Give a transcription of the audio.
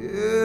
Yeah.